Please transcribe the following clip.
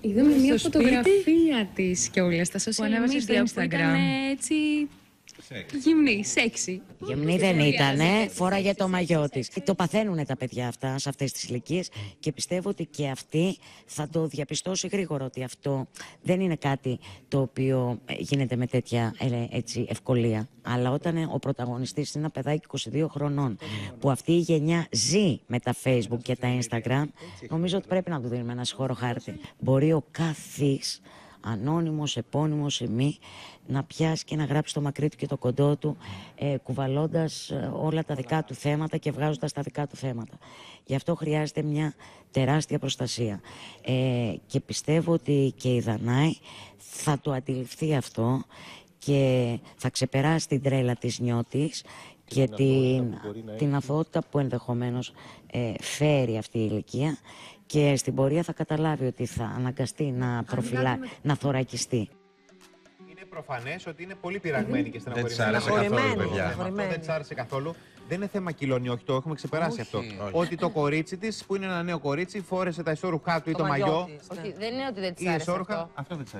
Είδαμε μια Στο φωτογραφία της κιόλα στα social Που ανέβασε media στο που ήταν Instagram. έτσι. Γυμνή, σεξι. Γυμνή δεν ήτανε, φόραγε το μαγιό της. Το παθαίνουν τα παιδιά αυτά σε αυτές τις ηλικίες και πιστεύω ότι και αυτή θα το διαπιστώσει γρήγορα ότι αυτό δεν είναι κάτι το οποίο ε, γίνεται με τέτοια ε, έτσι, ευκολία. Αλλά όταν ε, ο πρωταγωνιστής είναι ένα παιδάκι 22 χρονών που αυτή η γενιά ζει με τα facebook και τα instagram, νομίζω ότι πρέπει να του δίνουμε ένα σχόρο χάρτη. Μπορεί ο καθής ανώνυμος, επώνυμος, εμεί, να πιάσει και να γράψει το μακρύ του και το κοντό του, ε, κουβαλώντας ε, όλα τα δικά του θέματα και βγάζοντας τα δικά του θέματα. Γι' αυτό χρειάζεται μια τεράστια προστασία. Ε, και πιστεύω ότι και η Δανάη θα το αντιληφθεί αυτό και θα ξεπεράσει την τρέλα της νιώτης και την, την αθωότητα που ενδεχομένως ε, φέρει αυτή η ηλικία και στην πορεία θα καταλάβει ότι θα αναγκαστεί να προφυλά, να θωρακιστεί. Είναι προφανές ότι είναι πολύ πειραγμένη και στεναχωρημένη. της άρεσε καθόλου, Στεναχωρημένη, παιδιά. Αυτό δεν της άρεσε καθόλου. Δεν είναι θέμα κιλόνι, όχι, το έχουμε ξεπεράσει αυτό. Ότι το κορίτσι της, που είναι ένα νέο κορίτσι, φόρεσε τα ισόρουχά του ή το μαγιό. Όχι, δεν είναι ότι δεν της Ή άρεσε εσώρουχα. αυτό. Αυτό δεν της